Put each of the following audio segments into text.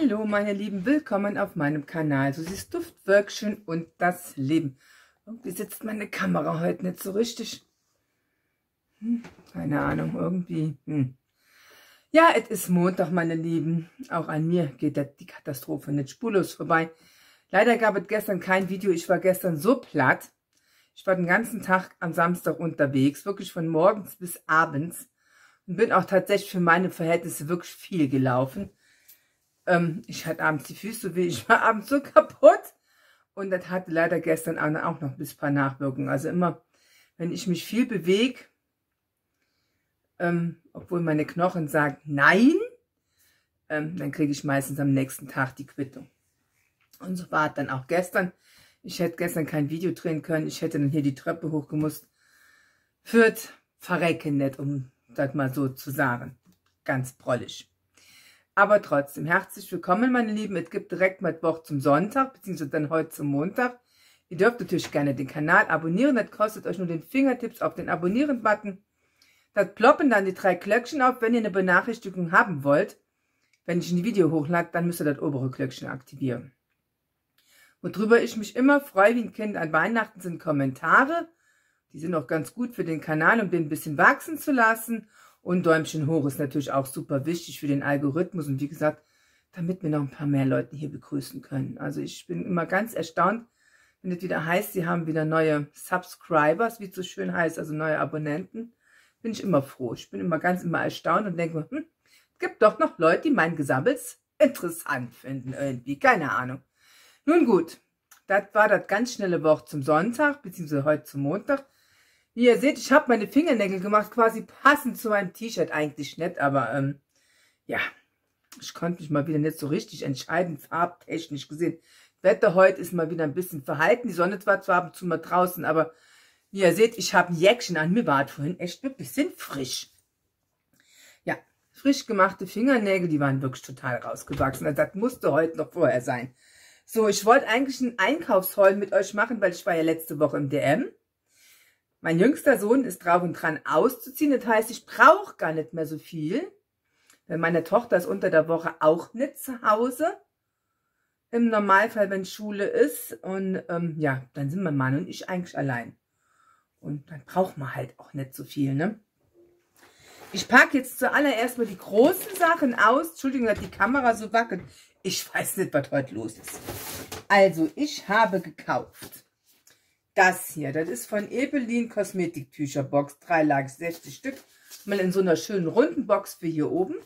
Hallo meine Lieben, willkommen auf meinem Kanal. So siehst Duftwölkchen und das Leben. Irgendwie sitzt meine Kamera heute nicht so richtig. Hm, keine Ahnung, irgendwie. Hm. Ja, es ist Montag, meine Lieben. Auch an mir geht die Katastrophe nicht spurlos vorbei. Leider gab es gestern kein Video. Ich war gestern so platt. Ich war den ganzen Tag am Samstag unterwegs, wirklich von morgens bis abends. Und bin auch tatsächlich für meine Verhältnisse wirklich viel gelaufen. Ähm, ich hatte abends die Füße weh, ich war abends so kaputt. Und das hatte leider gestern auch noch ein paar Nachwirkungen. Also immer, wenn ich mich viel bewege, ähm, obwohl meine Knochen sagen nein, ähm, dann kriege ich meistens am nächsten Tag die Quittung. Und so war es dann auch gestern. Ich hätte gestern kein Video drehen können. Ich hätte dann hier die Treppe hochgemusst. Führt verrecken nicht, um das mal so zu sagen. Ganz prollig. Aber trotzdem, herzlich willkommen, meine Lieben. Es gibt direkt Mittwoch zum Sonntag, beziehungsweise dann heute zum Montag. Ihr dürft natürlich gerne den Kanal abonnieren. Das kostet euch nur den Fingertipps auf den Abonnieren-Button. Das ploppen dann die drei Glöckchen auf, wenn ihr eine Benachrichtigung haben wollt. Wenn ich ein Video hochlade, dann müsst ihr das obere Glöckchen aktivieren. Worüber ich mich immer freue wie ein Kind an Weihnachten sind Kommentare. Die sind auch ganz gut für den Kanal, um den ein bisschen wachsen zu lassen. Und Däumchen hoch ist natürlich auch super wichtig für den Algorithmus. Und wie gesagt, damit wir noch ein paar mehr Leute hier begrüßen können. Also ich bin immer ganz erstaunt, wenn es wieder heißt, sie haben wieder neue Subscribers, wie es so schön heißt, also neue Abonnenten. Bin ich immer froh. Ich bin immer ganz immer erstaunt und denke, hm, es gibt doch noch Leute, die mein Gesammels interessant finden irgendwie. Keine Ahnung. Nun gut, das war das ganz schnelle Wort zum Sonntag, beziehungsweise heute zum Montag. Wie ihr seht, ich habe meine Fingernägel gemacht, quasi passend zu meinem T-Shirt. Eigentlich nicht, aber ähm, ja, ich konnte mich mal wieder nicht so richtig entscheiden, farbtechnisch gesehen. Wetter heute ist mal wieder ein bisschen verhalten. Die Sonne war zwar ab und zu mal draußen, aber wie ihr seht, ich habe ein Jäckchen an. Mir war vorhin echt ein bisschen frisch. Ja, frisch gemachte Fingernägel, die waren wirklich total rausgewachsen. Also das musste heute noch vorher sein. So, ich wollte eigentlich einen Einkaufshaul mit euch machen, weil ich war ja letzte Woche im DM. Mein jüngster Sohn ist drauf und dran auszuziehen. Das heißt, ich brauche gar nicht mehr so viel. Denn meine Tochter ist unter der Woche auch nicht zu Hause. Im Normalfall, wenn Schule ist. Und ähm, ja, dann sind mein Mann und ich eigentlich allein. Und dann braucht man halt auch nicht so viel, ne? Ich packe jetzt zuallererst mal die großen Sachen aus. Entschuldigung, dass die Kamera so wackelt. Ich weiß nicht, was heute los ist. Also, ich habe gekauft das hier, das ist von Ebelin Kosmetiktücherbox, dreilagig 60 Stück. Mal in so einer schönen runden Box für hier oben.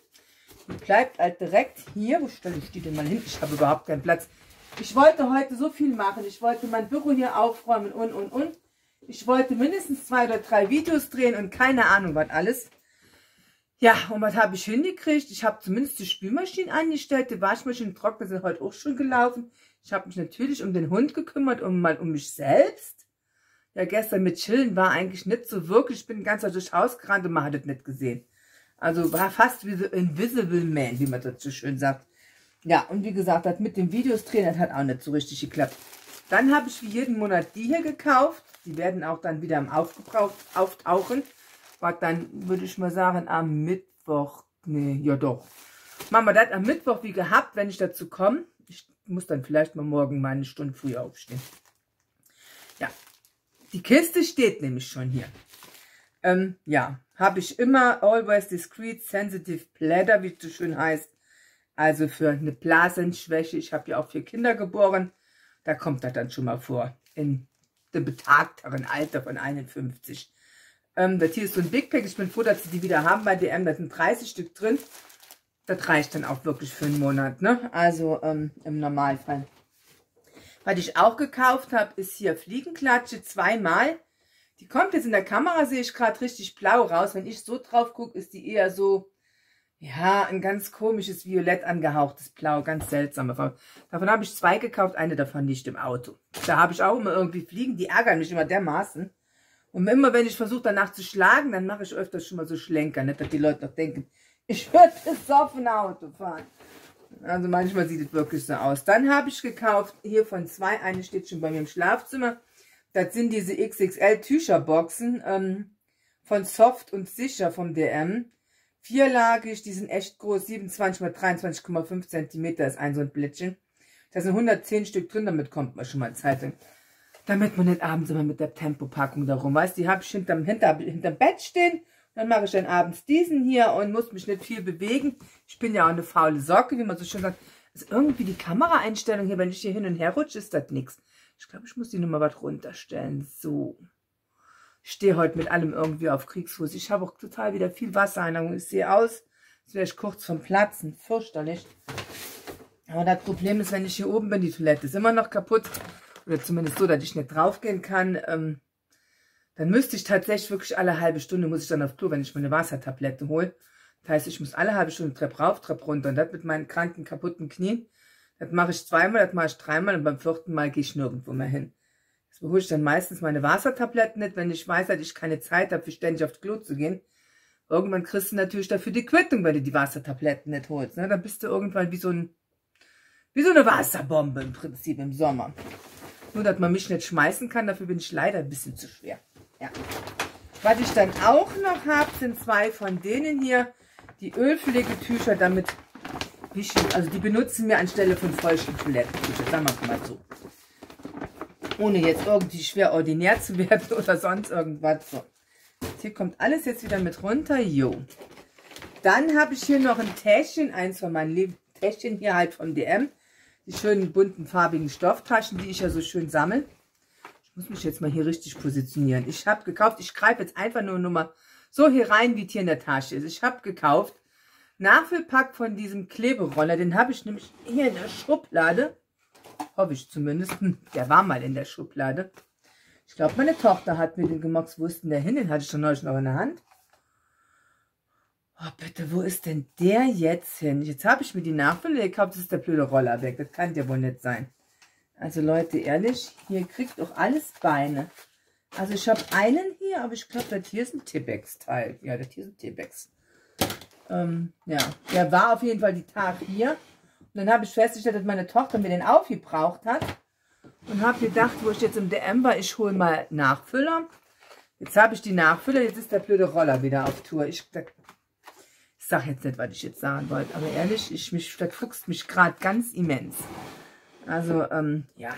Die bleibt halt direkt hier. Wo stelle ich die denn mal hin? Ich habe überhaupt keinen Platz. Ich wollte heute so viel machen. Ich wollte mein Büro hier aufräumen und, und, und. Ich wollte mindestens zwei oder drei Videos drehen und keine Ahnung was alles. Ja, und was habe ich hingekriegt? Ich habe zumindest die Spülmaschine eingestellt. Die Waschmaschine und Trockner sind heute auch schon gelaufen. Ich habe mich natürlich um den Hund gekümmert und mal um mich selbst. Ja, gestern mit Chillen war eigentlich nicht so wirklich. Ich bin ganz durchs Haus gerannt und man hat es nicht gesehen. Also war fast wie so Invisible Man, wie man das so schön sagt. Ja, und wie gesagt, das mit dem Videos drehen, das hat auch nicht so richtig geklappt. Dann habe ich wie jeden Monat die hier gekauft. Die werden auch dann wieder im Aufgebrauch auftauchen. Was dann, würde ich mal sagen, am Mittwoch, nee, ja doch. Machen wir das am Mittwoch wie gehabt, wenn ich dazu komme. Ich muss dann vielleicht mal morgen mal eine Stunde früher aufstehen. Die Kiste steht nämlich schon hier. Ähm, ja, habe ich immer Always Discreet Sensitive Bladder, wie es so schön heißt. Also für eine Blasenschwäche. Ich habe ja auch vier Kinder geboren. Da kommt das dann schon mal vor. In dem betagteren Alter von 51. Ähm, das hier ist so ein Big Pack. Ich bin froh, dass sie die wieder haben bei DM. Da sind 30 Stück drin das reicht dann auch wirklich für einen Monat, ne? Also ähm, im Normalfall. Was ich auch gekauft habe, ist hier Fliegenklatsche zweimal. Die kommt jetzt in der Kamera, sehe ich gerade richtig blau raus. Wenn ich so drauf gucke, ist die eher so, ja, ein ganz komisches Violett angehauchtes Blau, ganz seltsam. Davon habe ich zwei gekauft, eine davon nicht im Auto. Da habe ich auch immer irgendwie Fliegen, die ärgern mich immer dermaßen. Und immer, wenn ich versuche danach zu schlagen, dann mache ich öfters schon mal so Schlenker, nicht, dass die Leute noch denken, ich würde besoffen Auto fahren. Also manchmal sieht es wirklich so aus. Dann habe ich gekauft, hier von zwei, eine steht schon bei mir im Schlafzimmer. Das sind diese XXL Tücherboxen ähm, von Soft und Sicher vom DM. vierlagig, die sind echt groß, 27 mal 23,5 Zentimeter ist ein so ein Blättchen. Da sind 110 Stück drin, damit kommt man schon mal Zeit. Damit man nicht abends immer mit der Tempopackung darum, weißt, die habe ich hinterm, hinter, hinterm Bett stehen. Dann mache ich dann abends diesen hier und muss mich nicht viel bewegen. Ich bin ja auch eine faule Socke, wie man so schön sagt. Also irgendwie die Kameraeinstellung hier, wenn ich hier hin und her rutsche, ist das nichts. Ich glaube, ich muss die Nummer was runterstellen. So. Ich stehe heute mit allem irgendwie auf Kriegsfuß. Ich habe auch total wieder viel Wassereinlagerung. Ich sehe aus, als wäre ich kurz vom Platzen. Fürchterlich. Aber das Problem ist, wenn ich hier oben bin, die Toilette ist immer noch kaputt. Oder zumindest so, dass ich nicht draufgehen kann. Ähm, dann müsste ich tatsächlich wirklich alle halbe Stunde, muss ich dann auf Klo, wenn ich meine Wassertablette hole. Das heißt, ich muss alle halbe Stunde Treppe rauf, Treppe runter. Und das mit meinen kranken, kaputten Knien. Das mache ich zweimal, das mache ich dreimal und beim vierten Mal gehe ich nirgendwo mehr hin. Das hole ich dann meistens meine Wassertabletten nicht, wenn ich weiß, dass ich keine Zeit habe, für ständig aufs Klo zu gehen. Irgendwann kriegst du natürlich dafür die Quittung, wenn du die Wassertabletten nicht holst. Ne? Dann bist du irgendwann wie so, ein, wie so eine Wasserbombe im Prinzip im Sommer. Nur, dass man mich nicht schmeißen kann, dafür bin ich leider ein bisschen zu schwer. Ja. Was ich dann auch noch habe, sind zwei von denen hier, die Ölpflegetücher, damit wischen, also die benutzen wir anstelle von feuchten Toilettentüchern, sagen wir mal so. Ohne jetzt irgendwie schwer ordinär zu werden oder sonst irgendwas. So. Hier kommt alles jetzt wieder mit runter. Jo. Dann habe ich hier noch ein Täschchen, eins von meinen lieben Täschchen hier halt vom DM. Die schönen bunten farbigen Stofftaschen, die ich ja so schön sammle. Ich muss mich jetzt mal hier richtig positionieren. Ich habe gekauft, ich greife jetzt einfach nur Nummer so hier rein, wie es hier in der Tasche ist. Ich habe gekauft Nachfüllpack von diesem Kleberoller. Den habe ich nämlich hier in der Schublade. Hoffe ich zumindest. Hm, der war mal in der Schublade. Ich glaube, meine Tochter hat mir den gemobst. Wo ist denn der hin? Den hatte ich schon neulich noch in der Hand. Oh, bitte, wo ist denn der jetzt hin? Jetzt habe ich mir die Nachfülle gekauft. Das ist der blöde Roller weg. Das kann ja wohl nicht sein. Also Leute, ehrlich, hier kriegt doch alles Beine. Also ich habe einen hier, aber ich glaube, das hier ist ein Tipex-Teil. Ja, das hier ist ein Tipex. Ähm, ja, der war auf jeden Fall die Tag hier. Und dann habe ich festgestellt, dass meine Tochter mir den aufgebraucht hat. Und habe gedacht, wo ich jetzt im DM war, ich hole mal Nachfüller. Jetzt habe ich die Nachfüller, jetzt ist der blöde Roller wieder auf Tour. Ich, ich sage jetzt nicht, was ich jetzt sagen wollte, aber ehrlich, ich mich, das fuchst mich gerade ganz immens. Also, ähm, ja.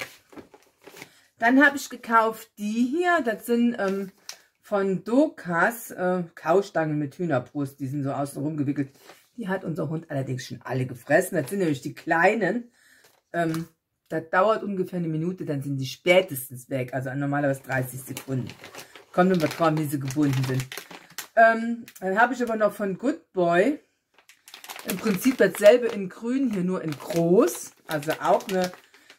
Dann habe ich gekauft die hier, das sind ähm, von Dokas äh, Kaustangen mit Hühnerbrust. Die sind so außen rum gewickelt. Die hat unser Hund allerdings schon alle gefressen. Das sind nämlich die kleinen. Ähm, das dauert ungefähr eine Minute, dann sind die spätestens weg. Also normalerweise 30 Sekunden. Kommt immer drauf, wie sie gebunden sind. Ähm, dann habe ich aber noch von Good Boy im Prinzip dasselbe in grün, hier nur in groß. Also auch eine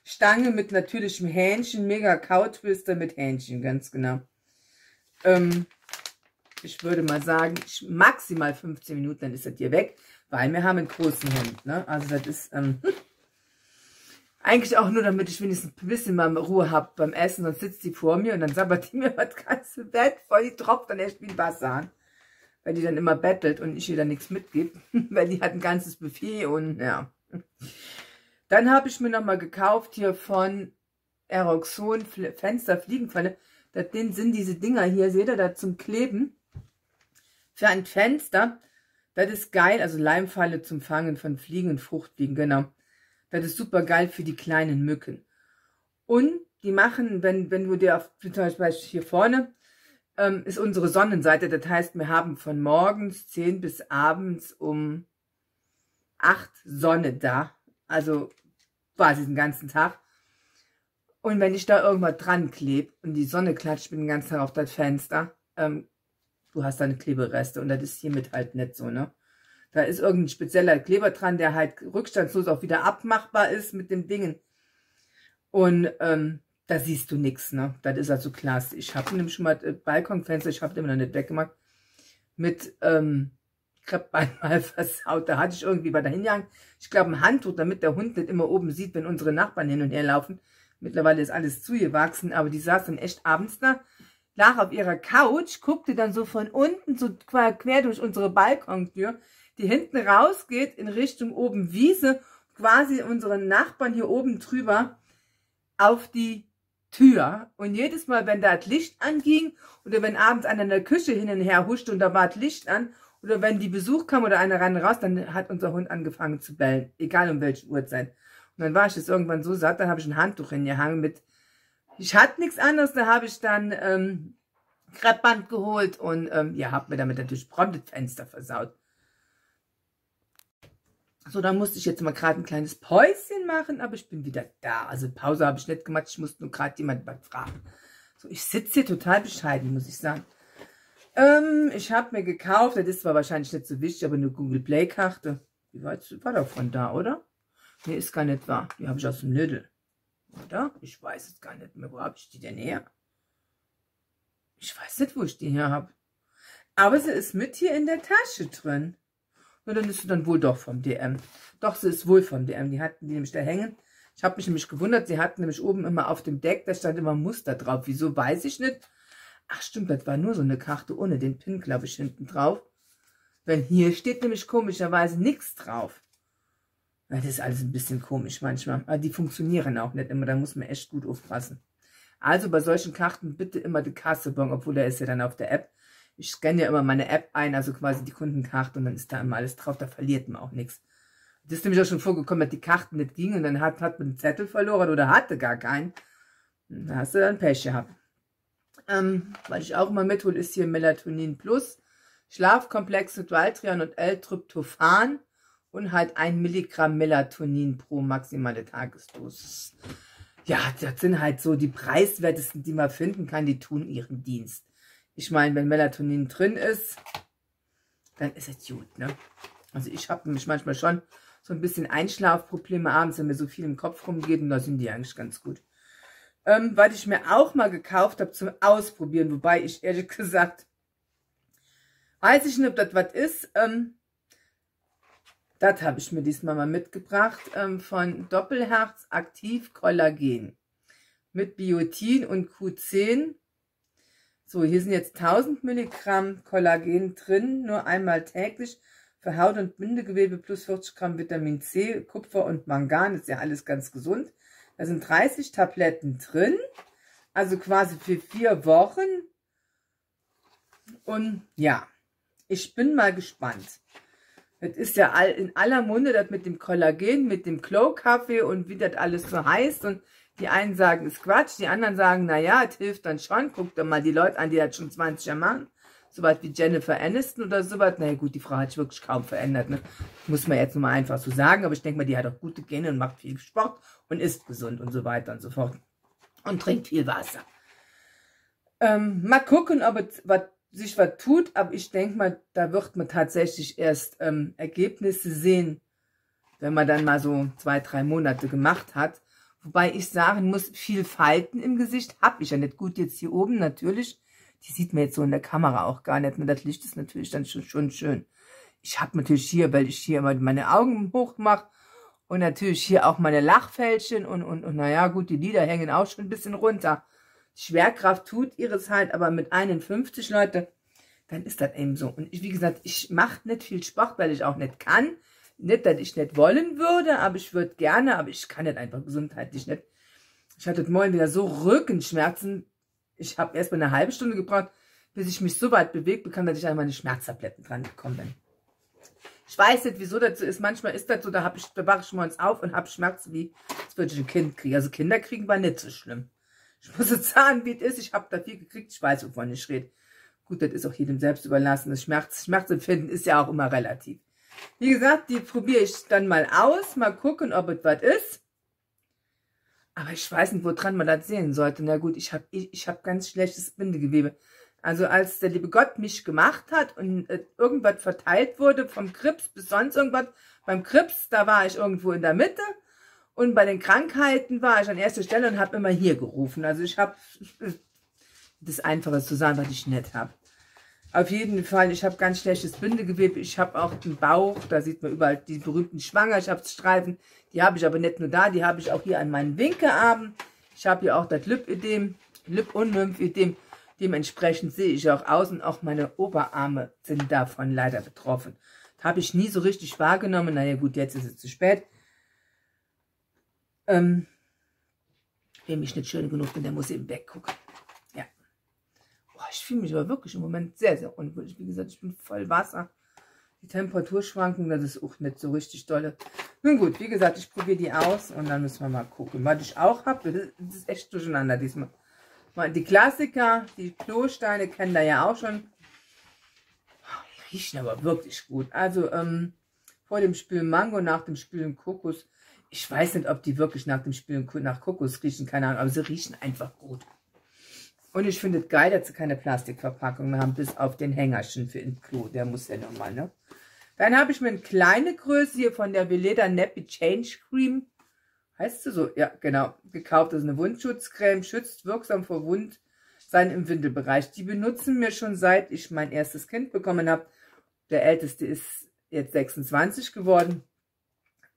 Stange mit natürlichem Hähnchen, mega Kautwister mit Hähnchen, ganz genau. Ähm, ich würde mal sagen, maximal 15 Minuten, dann ist das hier weg, weil wir haben einen großen Hund. Ne? Also das ist ähm, eigentlich auch nur, damit ich wenigstens ein bisschen mal Ruhe habe beim Essen, sonst sitzt die vor mir und dann sabbert die mir das ganze Bett voll, die tropft dann echt wie ein Wasser Weil die dann immer bettelt und ich ihr dann nichts mitgebe, weil die hat ein ganzes Buffet und ja. Dann habe ich mir nochmal gekauft hier von Eroxon Fenster Fliegenfalle. Das sind diese Dinger hier, seht ihr, da zum Kleben. Für ein Fenster. Das ist geil, also Leimfalle zum Fangen von Fliegen und Fruchtfliegen, genau. Das ist super geil für die kleinen Mücken. Und die machen, wenn, wenn du dir auf, zum Beispiel hier vorne, ähm, ist unsere Sonnenseite. Das heißt, wir haben von morgens 10 bis abends um 8 Sonne da. Also quasi den ganzen Tag. Und wenn ich da irgendwas dran klebe und die Sonne klatscht mit den ganzen Tag auf das Fenster, ähm, du hast deine Klebereste und das ist hiermit halt nicht so, ne? Da ist irgendein spezieller Kleber dran, der halt rückstandslos auch wieder abmachbar ist mit dem Dingen. Und ähm, da siehst du nichts, ne? Das ist also klasse. Ich habe nämlich schon mal äh, Balkonfenster, ich habe den noch nicht weggemacht, mit ähm, Kreppbein mal versaut. Da hatte ich irgendwie bei der hingehangen. Ich glaube ein Handtuch, damit der Hund nicht immer oben sieht, wenn unsere Nachbarn hin und her laufen. Mittlerweile ist alles zugewachsen, aber die saß dann echt abends da, lag auf ihrer Couch, guckte dann so von unten, so quer durch unsere Balkontür, die hinten rausgeht in Richtung oben Wiese, quasi unseren Nachbarn hier oben drüber auf die Tür. Und jedes Mal, wenn da das Licht anging oder wenn abends einer in der Küche hin und her huschte und da war das Licht an Oder wenn die Besuch kam oder einer rein raus, dann hat unser Hund angefangen zu bellen. Egal um welche Uhrzeit. Und dann war ich jetzt irgendwann so satt, dann habe ich ein Handtuch hingehangen mit, ich hatte nichts anderes, da habe ich dann ähm, Kreppband geholt und ähm, ja, habe mir damit natürlich prompt das Fenster versaut. So, dann musste ich jetzt mal gerade ein kleines Päuschen machen, aber ich bin wieder da. Also Pause habe ich nicht gemacht, ich musste nur gerade jemand was fragen. So, ich sitze hier total bescheiden, muss ich sagen. Ähm, ich habe mir gekauft, das ist zwar wahrscheinlich nicht so wichtig, aber eine Google Play Karte. Die war, doch von da, oder? Nee, ist gar nicht wahr. Die habe ich aus dem Lidl. Oder? Ich weiß es gar nicht mehr. Wo habe ich die denn her? Ich weiß nicht, wo ich die her habe. Aber sie ist mit hier in der Tasche drin. Na, dann ist sie dann wohl doch vom DM. Doch, sie ist wohl vom DM. Die hatten die nämlich da hängen. Ich habe mich nämlich gewundert, sie hatten nämlich oben immer auf dem Deck, da stand immer Muster drauf. Wieso, weiß ich nicht. Ach stimmt, das war nur so eine Karte ohne den Pin, glaube ich, hinten drauf. Wenn hier steht nämlich komischerweise nichts drauf. Ja, das ist alles ein bisschen komisch manchmal. Aber die funktionieren auch nicht immer, da muss man echt gut aufpassen. Also bei solchen Karten bitte immer die Kassebon, obwohl er ist ja dann auf der App. Ich scanne ja immer meine App ein, also quasi die Kundenkarte und dann ist da immer alles drauf, da verliert man auch nichts. Das ist nämlich auch schon vorgekommen, dass die Karten nicht gingen und dann hat, hat man einen Zettel verloren oder hatte gar keinen. Da hast du dann Pech gehabt. Ähm, was ich auch mal mithole, ist hier Melatonin Plus, Schlafkomplex mit Valtrian und L-Tryptophan und halt ein Milligramm Melatonin pro maximale Tagesdosis. Ja, das sind halt so die preiswertesten, die man finden kann, die tun ihren Dienst. Ich meine, wenn Melatonin drin ist, dann ist es gut, ne? Also ich habe nämlich manchmal schon so ein bisschen Einschlafprobleme abends, wenn mir so viel im Kopf rumgeht und da sind die eigentlich ganz gut. Ähm, was ich mir auch mal gekauft habe zum Ausprobieren, wobei ich ehrlich gesagt, weiß ich nicht, ob das was ist. Ähm, das habe ich mir diesmal mal mitgebracht ähm, von Doppelherz Aktiv Kollagen mit Biotin und Q10. So, hier sind jetzt 1000 Milligramm Kollagen drin, nur einmal täglich für Haut- und Bindegewebe plus 40 Gramm Vitamin C, Kupfer und Mangan, ist ja alles ganz gesund. Da sind 30 Tabletten drin, also quasi für vier Wochen. Und ja, ich bin mal gespannt. Das ist ja all, in aller Munde, das mit dem Kollagen, mit dem Glow-Kaffee und wie das alles so heißt. Und die einen sagen, ist Quatsch, die anderen sagen, naja, es hilft dann schon. Guck doch mal die Leute an, die das schon 20 Jahre machen. Sowas wie Jennifer Aniston oder sowas. Naja gut, die Frau hat sich wirklich kaum verändert. Ne? Muss man jetzt nur mal einfach so sagen. Aber ich denke mal, die hat auch gute Gene und macht viel Sport und ist gesund und so weiter und so fort. Und trinkt viel Wasser. Ähm, mal gucken, ob es was sich was tut, aber ich denke mal, da wird man tatsächlich erst ähm, Ergebnisse sehen, wenn man dann mal so zwei, drei Monate gemacht hat. Wobei ich sagen muss, viel Falten im Gesicht habe ich ja nicht. Gut, jetzt hier oben natürlich, die sieht man jetzt so in der Kamera auch gar nicht. Und das Licht ist natürlich dann schon, schon schön. Ich habe natürlich hier, weil ich hier immer meine Augen hoch mache und natürlich hier auch meine Lachfältchen und, und, und naja, gut, die Lider hängen auch schon ein bisschen runter. Schwerkraft tut ihres halt, aber mit 51 Leute, dann ist das eben so. Und ich, wie gesagt, ich mache nicht viel Sport, weil ich auch nicht kann. Nicht, dass ich nicht wollen würde, aber ich würde gerne, aber ich kann nicht einfach gesundheitlich nicht. Ich hatte morgen wieder so Rückenschmerzen. Ich habe erst mal eine halbe Stunde gebraucht, bis ich mich so weit bewegt bekam, dass ich an meine Schmerztabletten dran gekommen bin. Ich weiß nicht, wieso das so ist. Manchmal ist das so, da, ich, da wache ich morgens auf und habe Schmerzen wie, als würde ich ein Kind kriegen. Also Kinder kriegen war nicht so schlimm. Ich muss jetzt sagen, wie es ist. Ich habe da viel gekriegt. Ich weiß, wovon ich rede. Gut, das ist auch jedem selbst überlassen. Das Schmerz, Schmerzempfinden ist ja auch immer relativ. Wie gesagt, die probiere ich dann mal aus. Mal gucken, ob es was ist. Aber ich weiß nicht, woran man das sehen sollte. Na gut, ich habe ich, ich hab ganz schlechtes Bindegewebe. Also als der liebe Gott mich gemacht hat und äh, irgendwas verteilt wurde, vom Krips bis sonst irgendwas. Beim Krips, da war ich irgendwo in der Mitte. Und bei den Krankheiten war ich an erster Stelle und habe immer hier gerufen. Also ich habe das Einfache zu sagen, was ich nicht habe. Auf jeden Fall, ich habe ganz schlechtes Bindegewebe. Ich habe auch den Bauch, da sieht man überall die berühmten Schwangerschaftsstreifen. Die habe ich aber nicht nur da, die habe ich auch hier an meinen Winkearmen. Ich habe hier auch das Lipödem, Lip- und Lymphödem. Dementsprechend sehe ich auch aus und auch meine Oberarme sind davon leider betroffen. Das habe ich nie so richtig wahrgenommen. Naja gut, jetzt ist es zu spät. Ähm, wer mich nicht schön genug bin, der muss eben weggucken. Ich fühle mich aber wirklich im Moment sehr, sehr unwohl. Wie gesagt, ich bin voll Wasser. die Temperaturschwankungen, das ist auch nicht so richtig dolle. Nun gut, wie gesagt, ich probiere die aus und dann müssen wir mal gucken. Was ich auch habe, das ist echt durcheinander diesmal. Die Klassiker, die Klosteine kennen da ja auch schon. Die riechen aber wirklich gut. Also ähm, vor dem Spülen Mango, nach dem Spülen Kokos. Ich weiß nicht, ob die wirklich nach dem Spülen nach Kokos riechen, keine Ahnung, aber sie riechen einfach gut. Und ich finde es geil, dass sie keine Plastikverpackung haben, bis auf den Hängerchen für den Klo. Der muss ja nochmal, ne? Dann habe ich mir eine kleine Größe hier von der Veleda Nappy Change Cream. Heißt sie so? Ja, genau. Gekauft. Das ist eine Wundschutzcreme. Schützt wirksam vor Wundsein im Windelbereich. Die benutzen wir schon seit ich mein erstes Kind bekommen habe. Der älteste ist jetzt 26 geworden.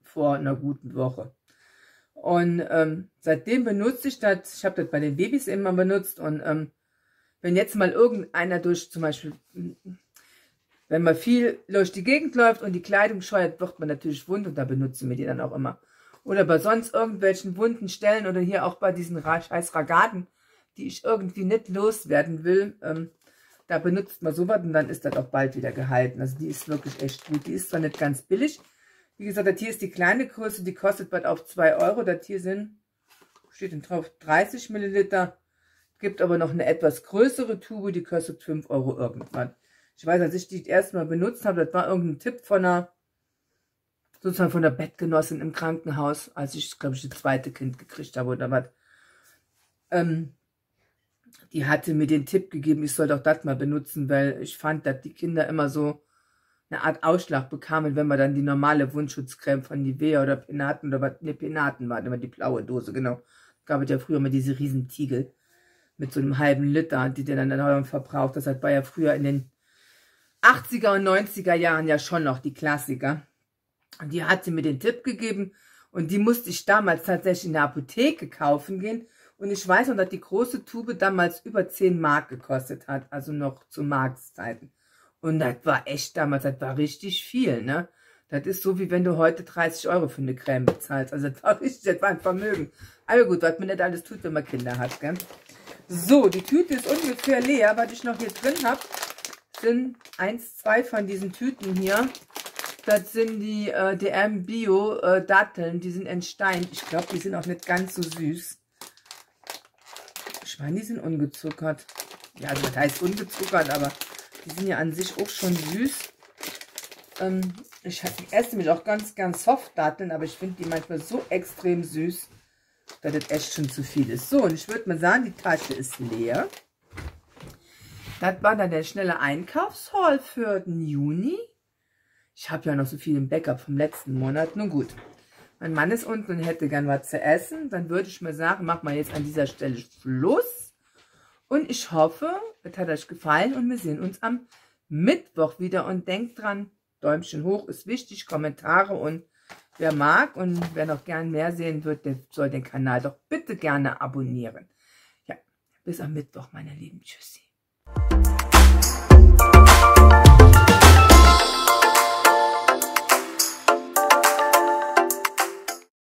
Vor einer guten Woche. Und ähm, seitdem benutze ich das, ich habe das bei den Babys immer benutzt und ähm, wenn jetzt mal irgendeiner durch zum Beispiel, wenn man viel durch die Gegend läuft und die Kleidung scheuert, wird man natürlich wund und da benutzen wir die dann auch immer. Oder bei sonst irgendwelchen wunden Stellen oder hier auch bei diesen scheiß Ragaden, die ich irgendwie nicht loswerden will, ähm, da benutzt man sowas und dann ist das auch bald wieder gehalten. Also die ist wirklich echt gut. Die ist zwar nicht ganz billig, wie gesagt, das hier ist die kleine Größe, die kostet bald auf 2 Euro. Das hier sind, steht drauf, 30 Milliliter. Gibt aber noch eine etwas größere Tube, die kostet 5 Euro irgendwann. Ich weiß, als ich die erstmal benutzt habe, das war irgendein Tipp von einer, sozusagen von der Bettgenossin im Krankenhaus, als ich, glaube ich, das zweite Kind gekriegt habe oder was. Ähm, die hatte mir den Tipp gegeben, ich soll doch das mal benutzen, weil ich fand, dass die Kinder immer so eine Art Ausschlag bekamen, wenn man dann die normale Wundschutzcreme von Nivea oder Penaten oder was, ne, Penaten war, immer die blaue Dose, genau. Gab es ja früher mal diese riesen Tiegel mit so einem halben Liter, die der dann dann verbraucht. Das war ja früher in den 80er und 90er Jahren ja schon noch die Klassiker. Und die hat sie mir den Tipp gegeben und die musste ich damals tatsächlich in der Apotheke kaufen gehen. Und ich weiß noch, dass die große Tube damals über 10 Mark gekostet hat, also noch zu Markszeiten. Und das war echt damals, das war richtig viel, ne? Das ist so, wie wenn du heute 30 Euro für eine Creme bezahlst. Also das war richtig, das war ein Vermögen. Aber gut, was man nicht alles tut, wenn man Kinder hat, gell? So, die Tüte ist ungefähr leer. Was ich noch hier drin habe, sind eins, zwei von diesen Tüten hier. Das sind die äh, DM Bio äh, Datteln. Die sind entsteint. Ich glaube, die sind auch nicht ganz so süß. Ich meine, die sind ungezuckert. Ja, also das heißt ungezuckert, aber die sind ja an sich auch schon süß. Ähm, ich esse mich auch ganz, ganz Soft-Datteln, aber ich finde die manchmal so extrem süß, dass das echt schon zu viel ist. So, und ich würde mal sagen, die Tasche ist leer. Das war dann der schnelle Einkaufshaul für den Juni. Ich habe ja noch so viel im Backup vom letzten Monat. Nun gut, mein Mann ist unten und hätte gern was zu essen. Dann würde ich mal sagen, mach mal jetzt an dieser Stelle Schluss. Und ich hoffe, es hat euch gefallen und wir sehen uns am Mittwoch wieder. Und denkt dran, Däumchen hoch ist wichtig, Kommentare und wer mag und wer noch gern mehr sehen wird, der soll den Kanal doch bitte gerne abonnieren. Ja, bis am Mittwoch, meine Lieben. Tschüssi.